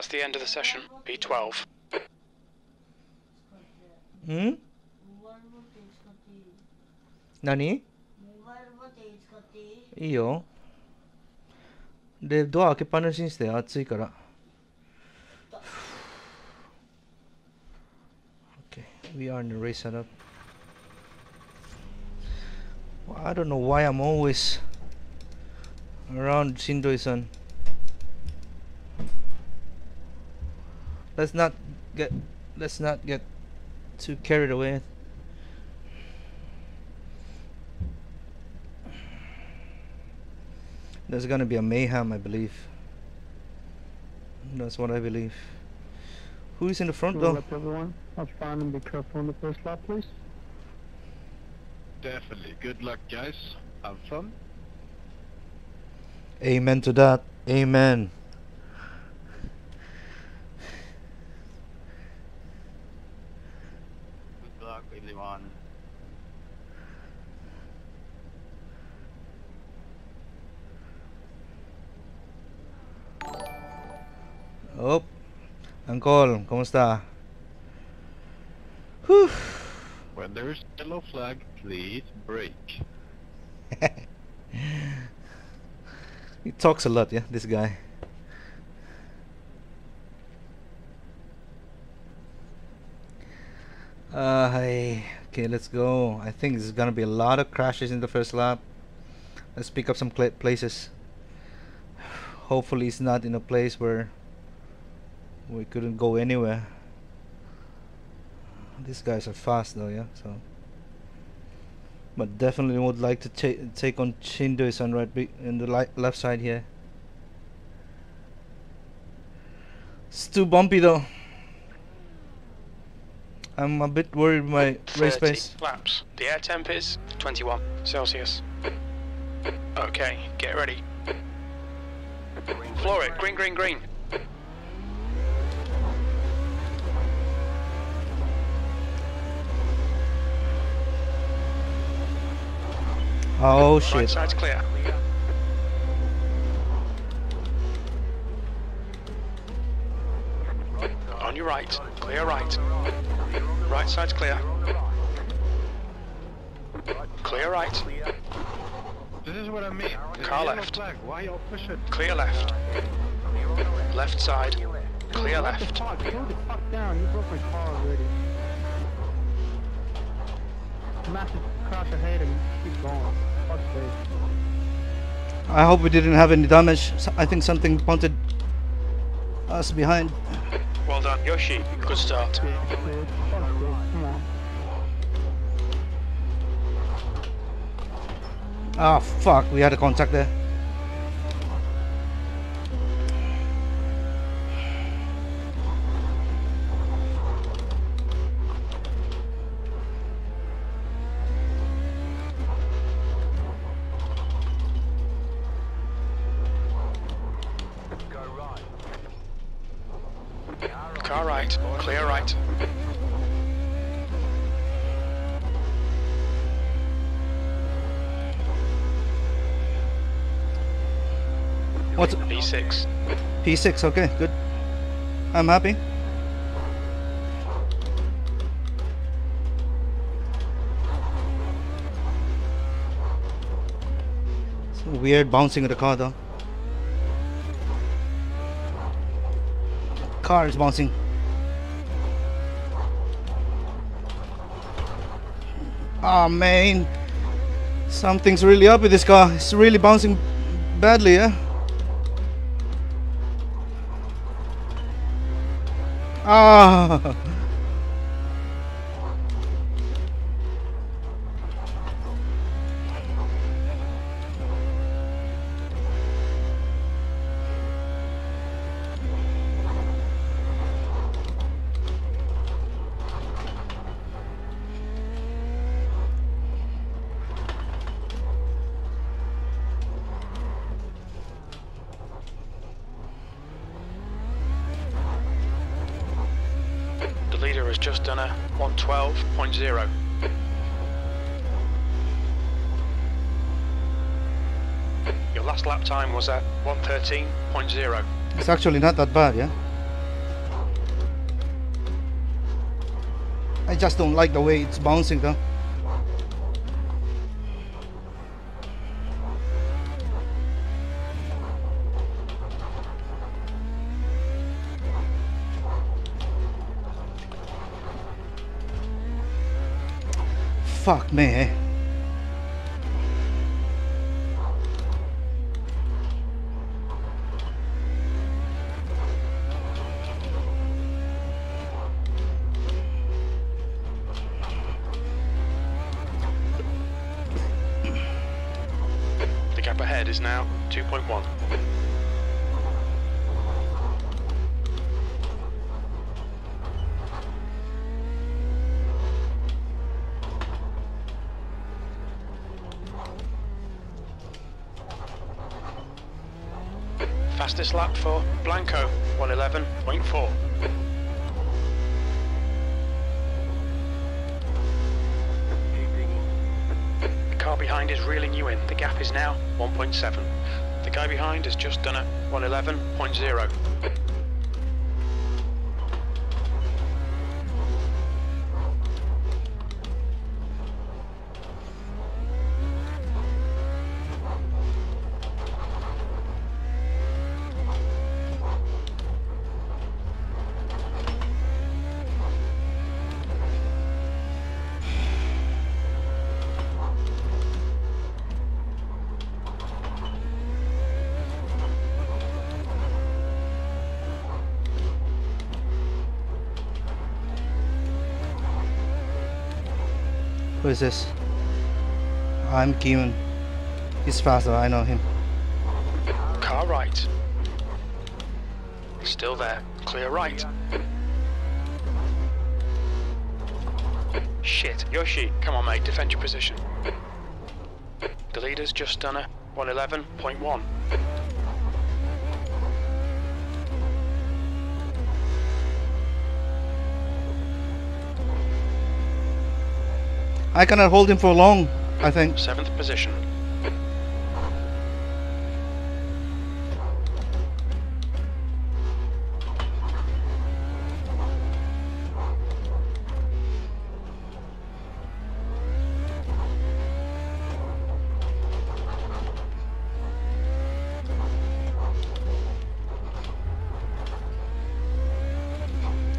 That's the end of the session. P12. ん何いいよでドア開けっぱなしにして暑いから Okay, we are in the race setup well, I don't know why I'm always around Shindoi-san Let's not get let's not get too carried away There's gonna be a mayhem, I believe. That's what I believe. Who's in the front Roll though? up everyone. Have fun and be careful on the first lap, please. Definitely. Good luck, guys. Have fun. Amen to that. Amen. Good luck, everyone. Oh, Uncle, ¿cómo Whew. When there is yellow flag, please brake. He talks a lot, yeah, this guy. Uh, hey, okay, let's go. I think there's gonna be a lot of crashes in the first lap. Let's pick up some places. Hopefully, it's not in a place where we couldn't go anywhere. These guys are fast though, yeah. So, but definitely would like to ta take on Shindo-san right in the left side here. It's too bumpy though. I'm a bit worried my race pace. laps. The air temp is 21 Celsius. Okay, get ready. Floor it. Green, green, green. Oh Right shit. side's clear. On your right. Clear right. Right side's clear. Clear right. This is what I mean. There's Car a yellow left. flag. Why y'all push it? Clear left. Left side. Clear What left. fuck? Slow the fuck down. You broke my car already. Massive crash ahead and keep going. Fuck's sake. I hope we didn't have any damage. I think something punted us behind. Well done. Yoshi, good start. Bitch, bitch. Fuck's sake. Come on. Ah fuck, we had a contact there. Car right. Clear right. What's B6. P6? Okay, good. I'm happy. Weird bouncing of the car though. Car is bouncing. Oh man, something's really up with this car. It's really bouncing badly, yeah. Ah. 13.0. It's actually not that bad, yeah? I just don't like the way it's bouncing though. Fuck me, eh? Blanco, 111.4. The car behind is reeling you in. The gap is now 1.7. The guy behind has just done it, 111.0. Who is this? I'm Keenan. He's faster, I know him. Car right. Still there. Clear right. Shit. Yoshi, come on mate, defend your position. The leader's just done a 111.1. I cannot hold him for long, I think. Seventh position.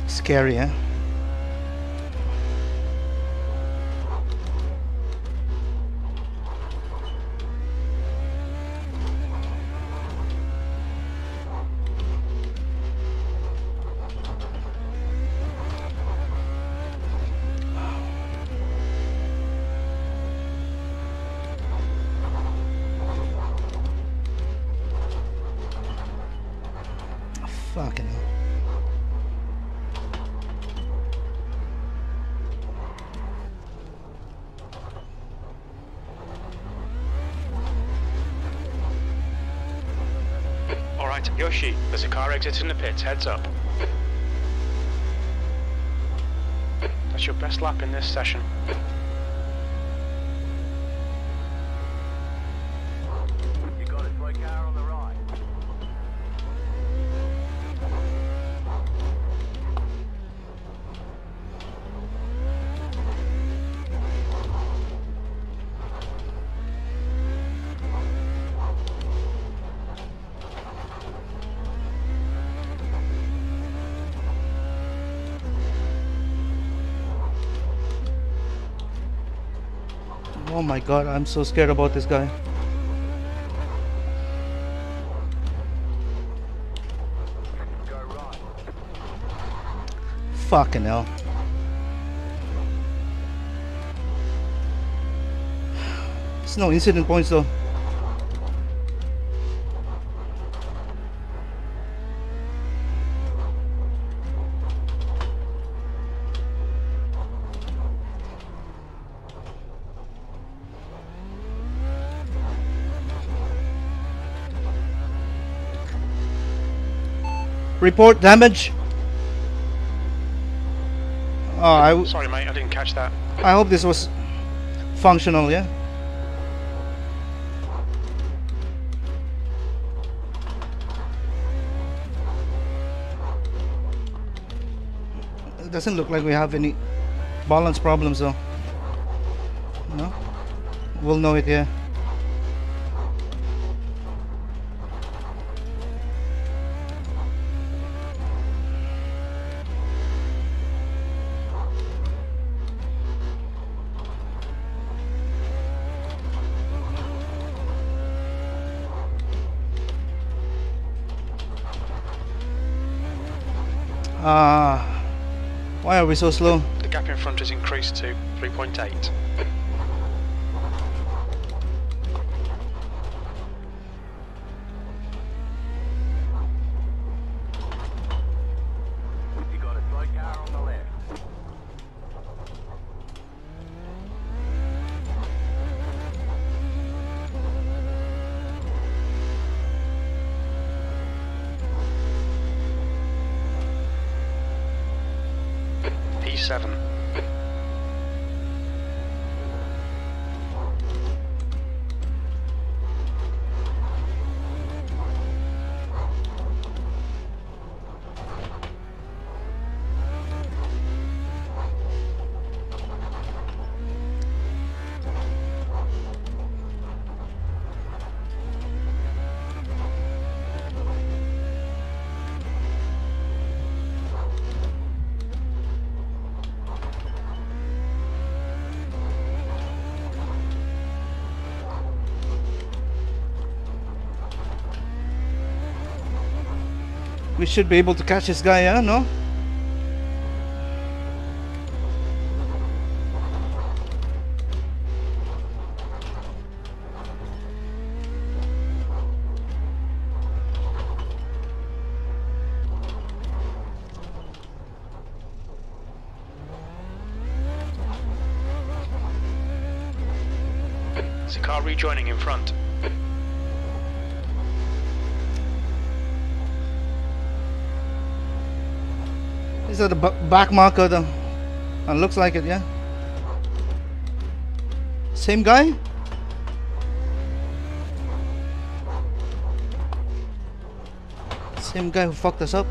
Scary, eh? Fucking hell. Alright, Yoshi, there's a car exiting the pits, heads up. That's your best lap in this session. Oh my god, I'm so scared about this guy. Fucking hell. There's no incident points though. Report damage. Oh, I, Sorry mate, I didn't catch that. I hope this was functional, yeah? It doesn't look like we have any balance problems though. No? We'll know it, yeah. Ah, why are we so slow? The gap in front has increased to 3.8. We should be able to catch this guy, yeah? No? There's a car rejoining in front. Is that the ba- back marker though? Uh, looks like it, yeah. Same guy? Same guy who fucked us up?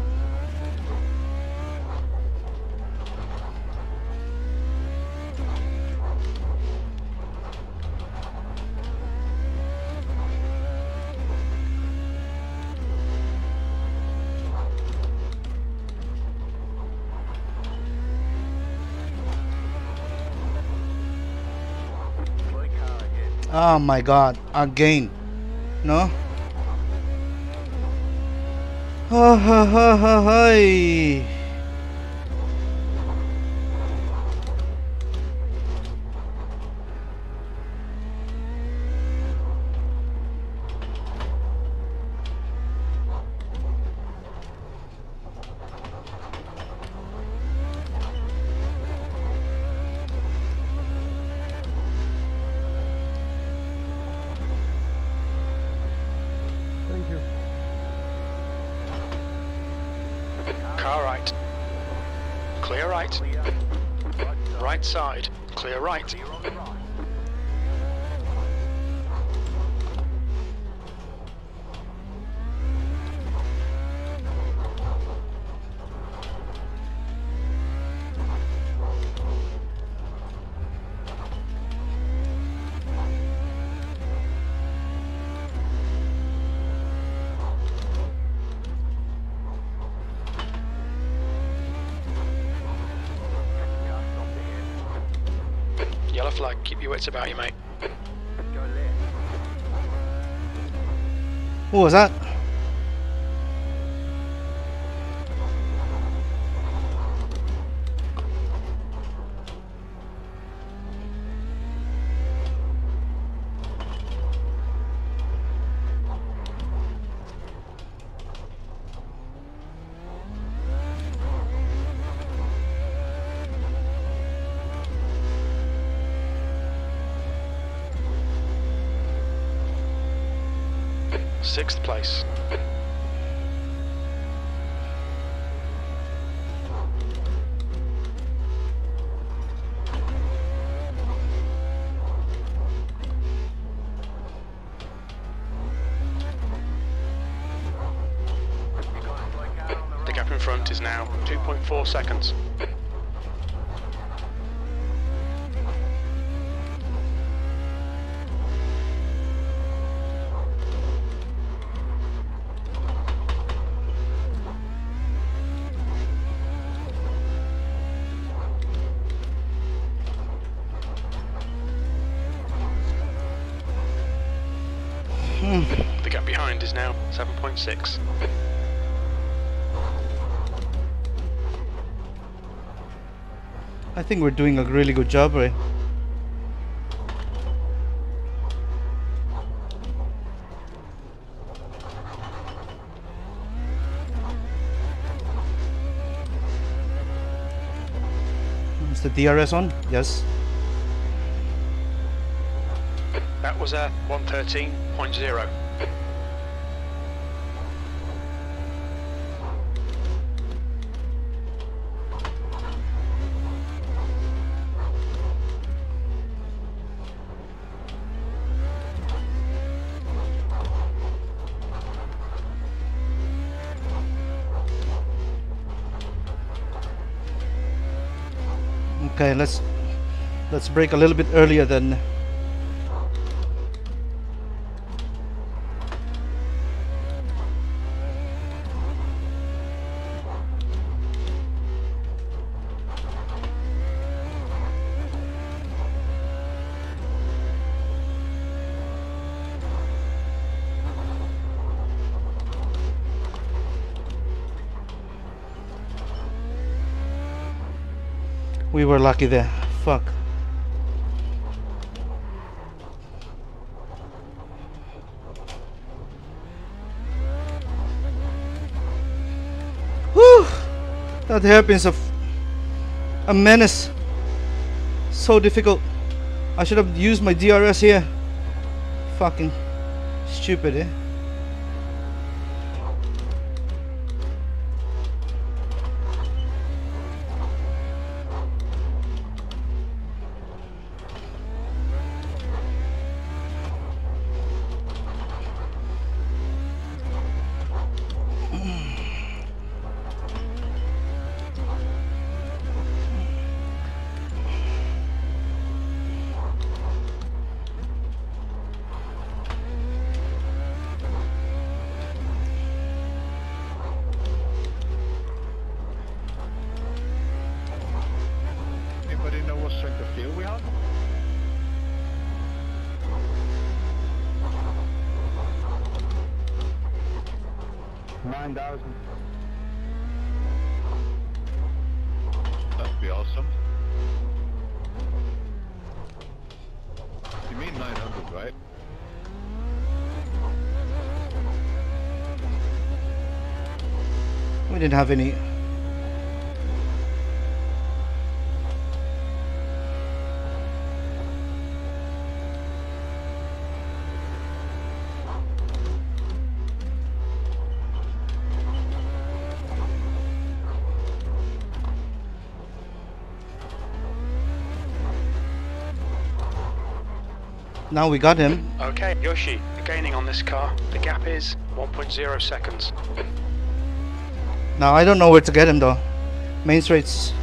Slow car ahead. Oh my god, again. No? Oh, ha, ha, ha, hi. Thank you. Car right. Clear right. Clear. Right side. Right side. Clear right. Clear on the right. Car stopped ahead. Yellow flag. Keep your wits about you, mate. What was that? four seconds. the gap behind is now 7.6. I think we're doing a really good job, right? Is the DRS on? Yes. That was a 113.0. Okay, let's let's brake a little bit earlier than we were lucky there. Fuck. Whew! That hairpin's a, a menace. So difficult. I should have used my DRS here. Fucking stupid, eh? 9,000. That'd be awesome. You mean 900, right? We didn't have any Now we got him. Okay, Yoshi, gaining on this car. The gap is 1.0 seconds. Now I don't know where to get him though. Main straight's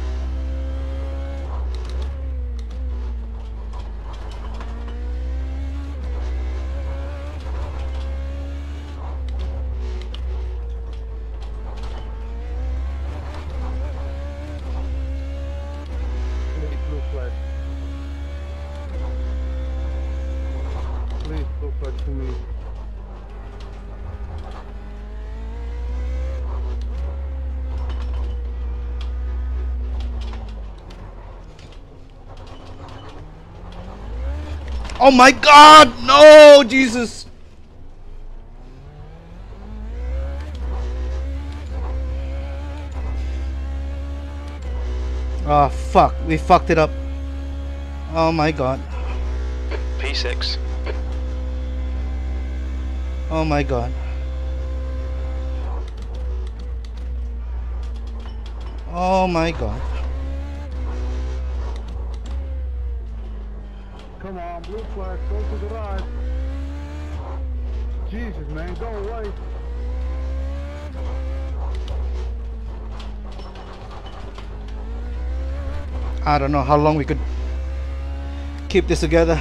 Oh my god! No! Jesus! Oh fuck, we fucked it up. Oh my god. P6. Oh my god. Oh my god. Blue flag, go to the right. Jesus, man, go away. I don't know how long we could keep this together.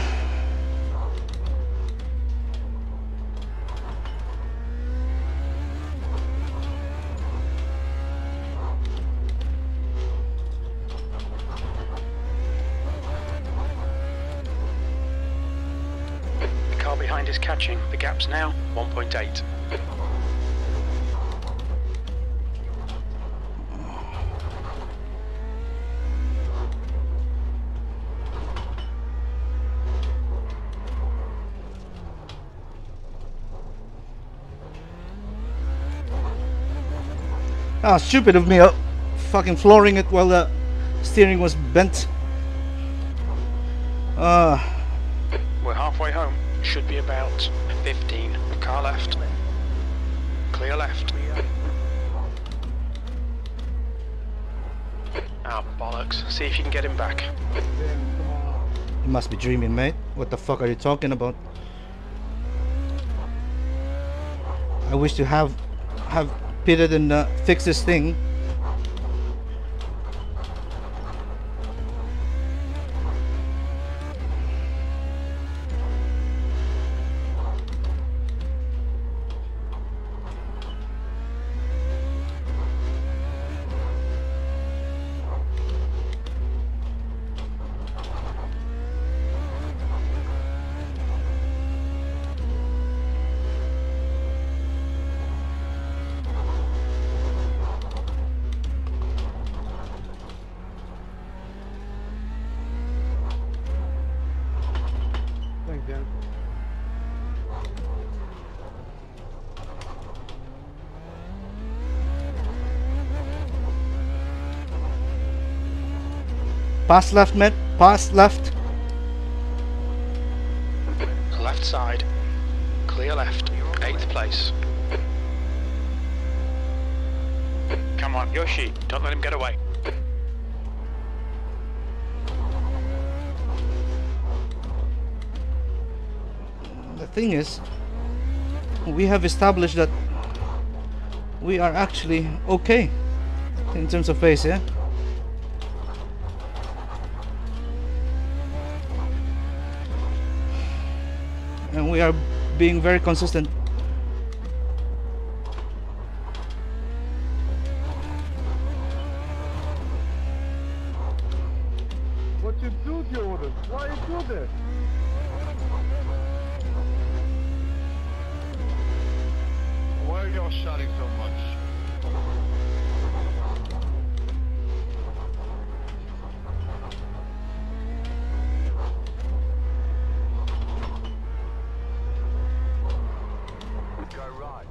The car behind is catching. The gap's now 1.8. Ah, stupid of me, uh, fucking flooring it while the steering was bent. Uh, We're halfway home. Should be about 15. Car left. Clear left. Ah, bollocks. See if you can get him back. You must be dreaming, mate. What the fuck are you talking about? I wish to have have pitted and uh, fix this thing. Dan. Pass left, mate. Pass left. Left side. Clear left. Eighth place. Come on, Yoshi. Don't let him get away. Thing is, we have established that we are actually okay in terms of pace, yeah? And we are being very consistent. What you do, Jordan? Why you do this? Why are y'all shouting so much? Go right.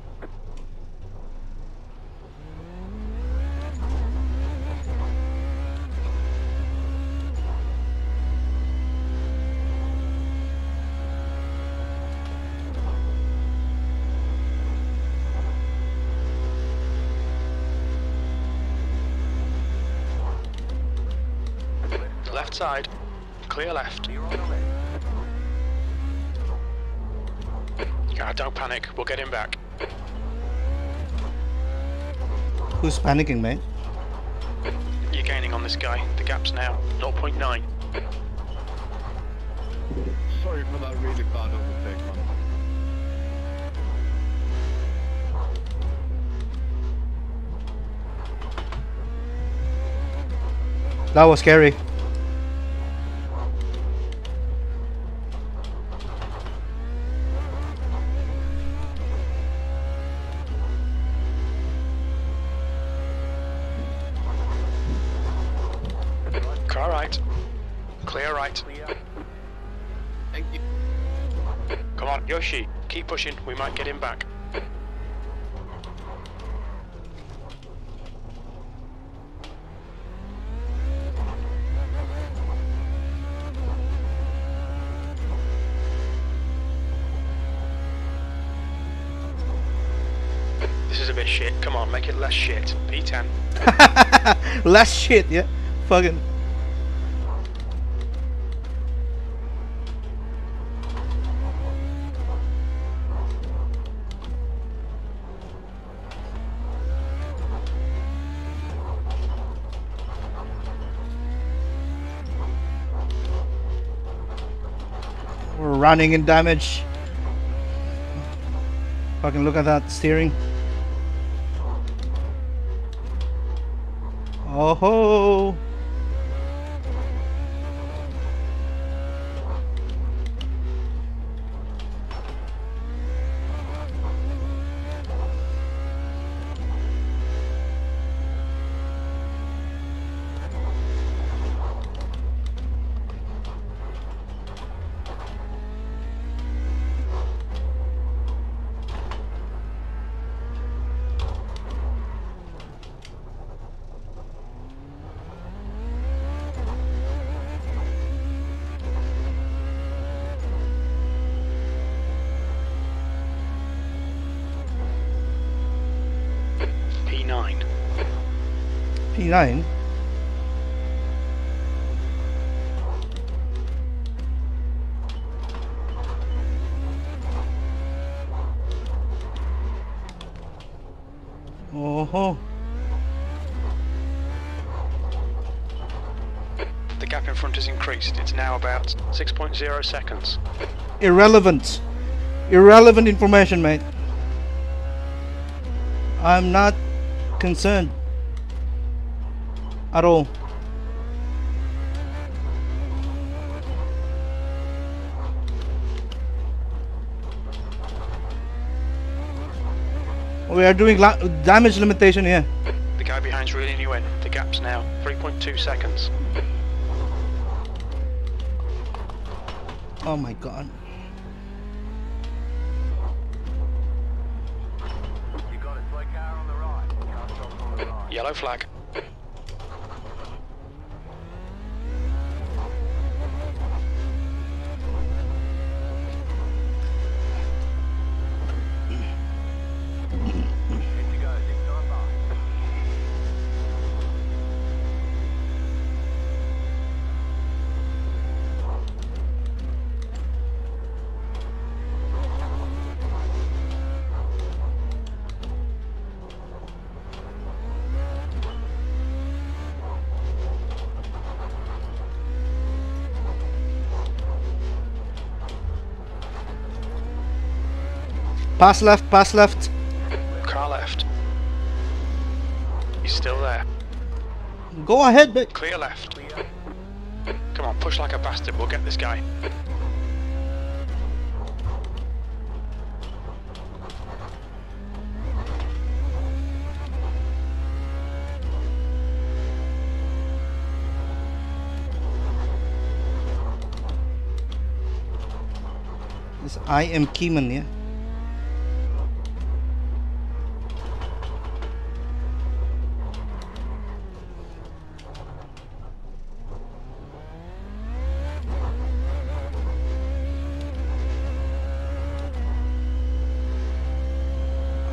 Left side. Clear left. You're on the left. Don't panic. We'll get him back. Who's panicking, mate? You're gaining on this guy. The gap's now 0.9. Sorry for that really bad overtake, man. That was scary. Keep pushing. We might get him back. This is a bit shit. Come on, make it less shit. P10. Less shit, yeah? Fucking. Running in damage. Fucking look at that steering. Oh ho! P9. P9. Oh, The gap in front has increased. It's now about 6.0 seconds. irrelevant. Irrelevant information, mate. I'm not concerned at all. We are doing la- damage limitation here. The guy behind's reeling you in. The gap's now 3.2 seconds. Oh my god. You got a toy car on the right. Car stop on the right. Yellow flag. In you go, six nine five. Pass left, pass left. Car left. He's still there. Go ahead, mate. Clear left. Come on, push like a bastard. We'll get this guy. This I am Keyman, yeah.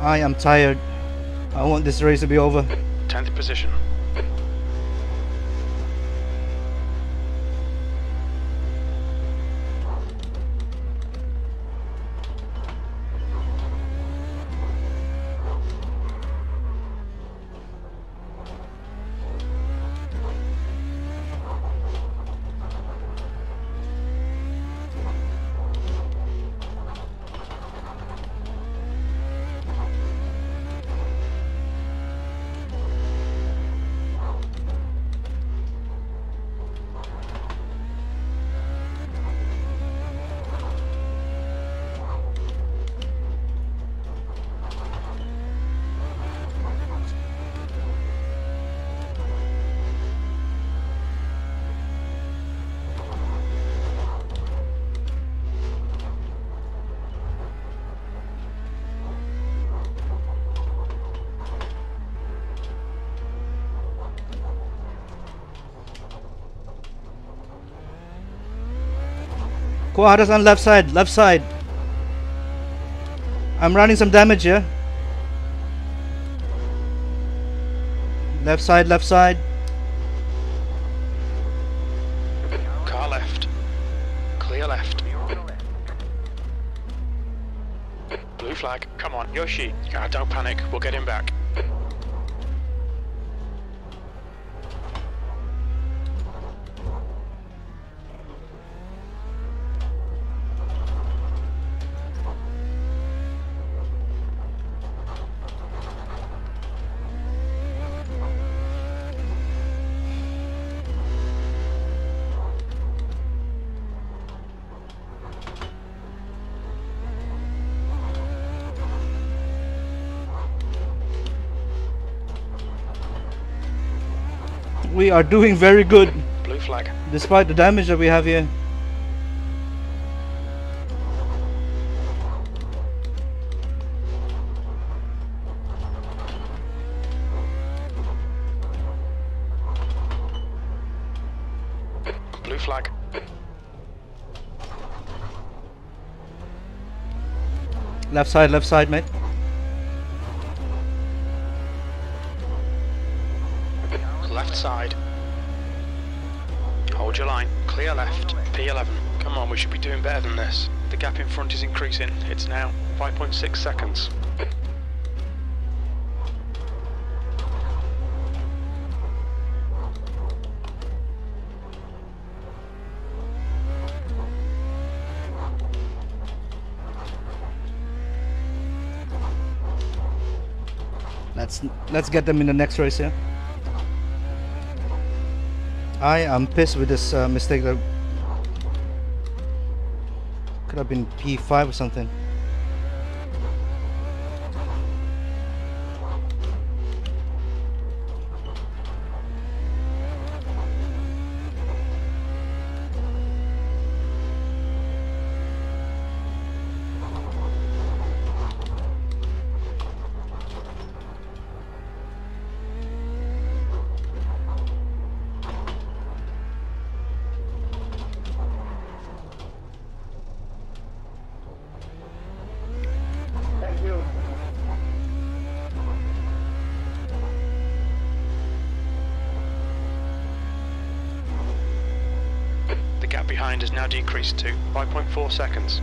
I am tired. I want this race to be over. 10th position. Quadras on left side, left side. I'm running some damage here. Left side, left side. Car left. Clear left. You're on the left. Blue flag. Come on, Yoshi. Ah, don't panic. We'll get him back. We are doing very good Blue flag. despite the damage that we have here. Blue flag. Left side, left side, mate. Hold line. Clear left. P11. Come on, we should be doing better than this. The gap in front is increasing. It's now 5.6 seconds. Let's let's get them in the next race, yeah. I am pissed with this uh, mistake. That could have been P5 or something. Behind has now decreased to 5.4 seconds.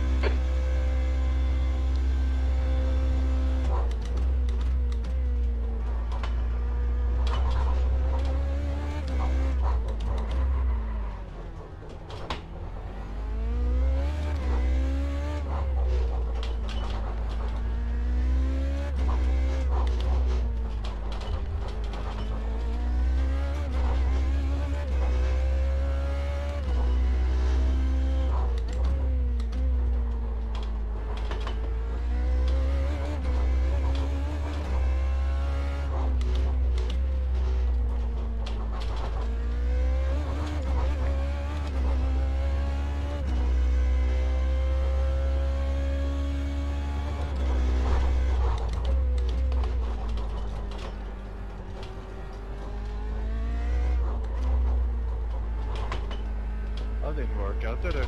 That didn't work out, did it?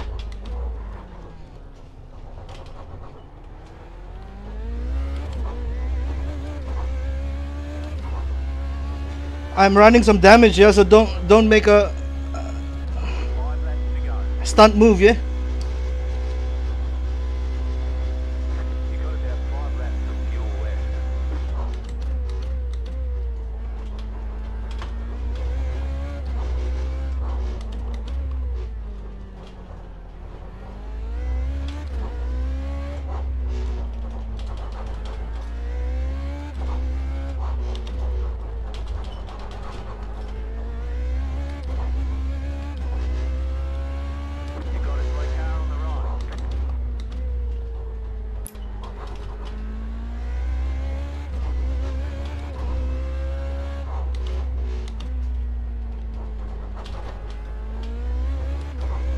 I'm running some damage, here, So don't don't make a go. stunt move, yeah.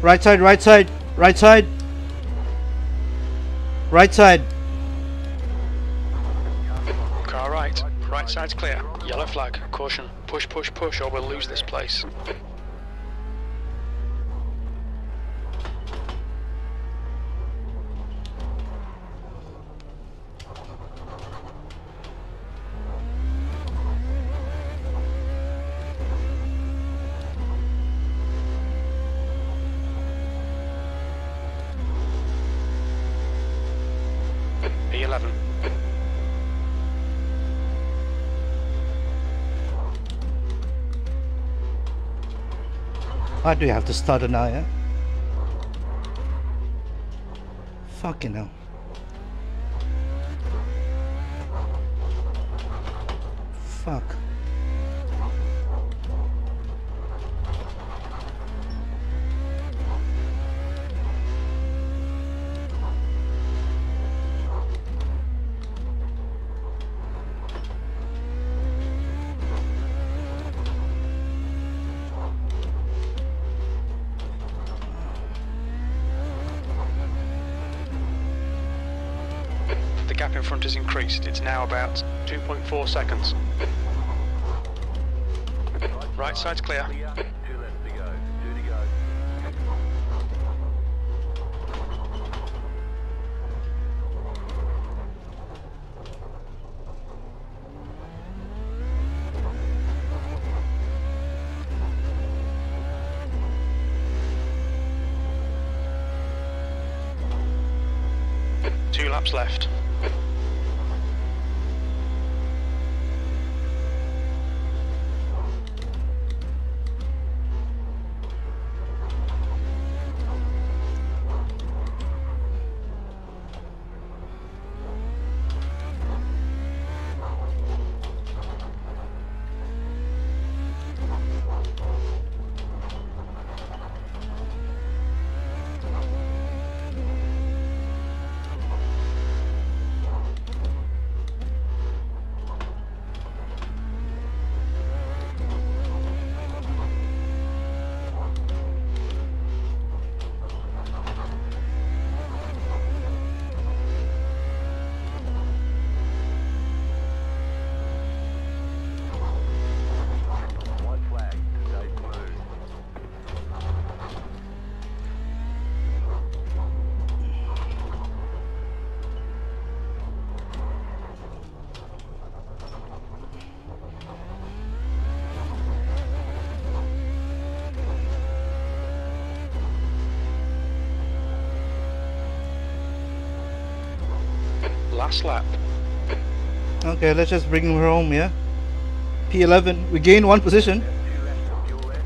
Right side, right side, right side. Right side. Car right. Right side's clear. Yellow flag. Caution. Push, push, push, or we'll lose this place. P11. Why do you have to start it now, yeah? Fucking hell. Fuck. now about 2.4 seconds. Right side's clear. Two laps left. Last lap. Okay, let's just bring him home, yeah? P11, we gain one position. Two laps of fuel left.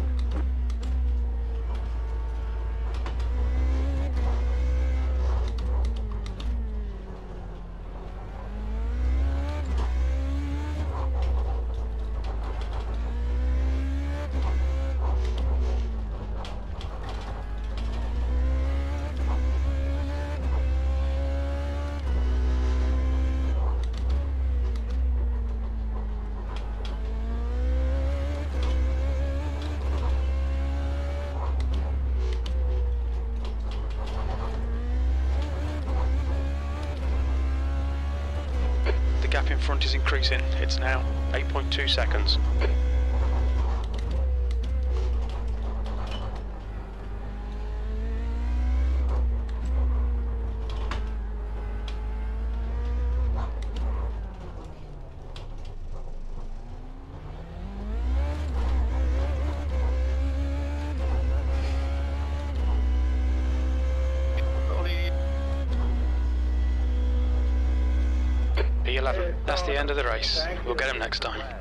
The gap in front is increasing. It's now 8.2 seconds. P11. That's the end of the race. We'll get him next time.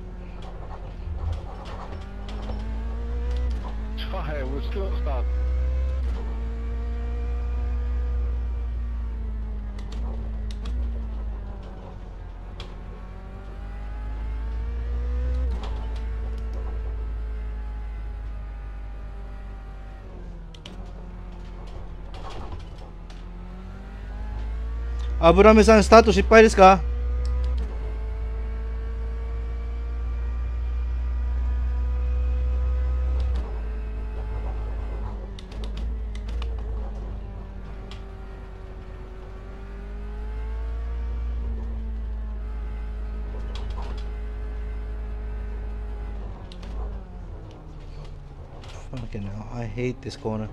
Stop. アブラメさんスタート失敗ですか？Fucking hell, I hate this corner.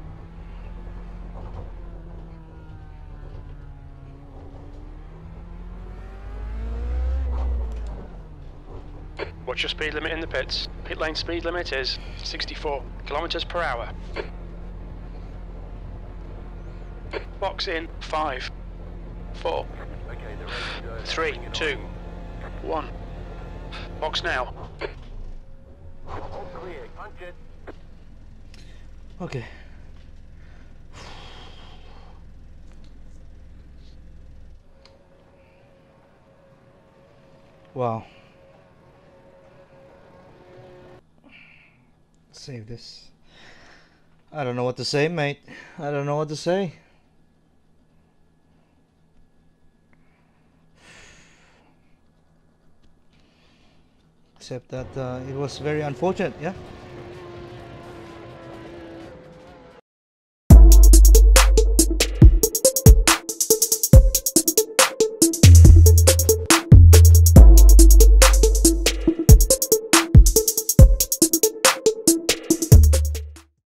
What's your speed limit in the pits? Pit lane speed limit is 64 kilometers per hour. Box in five, four, Okay, the race is over. three, Bring it two, on. one. Box now. All clear. Punch it. Okay. Wow. Save this. I don't know what to say, mate. I don't know what to say. Except that uh, it was very unfortunate, yeah?